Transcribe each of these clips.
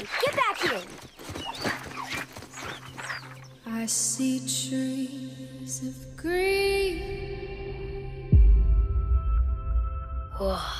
Hey, get back here! I see trees of green. Whoa.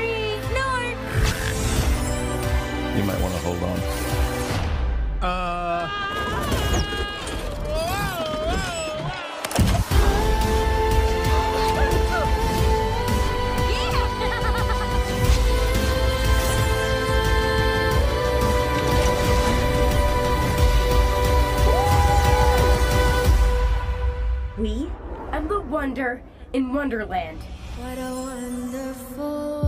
You might want to hold on. Uh. We are the wonder in Wonderland. What a wonderful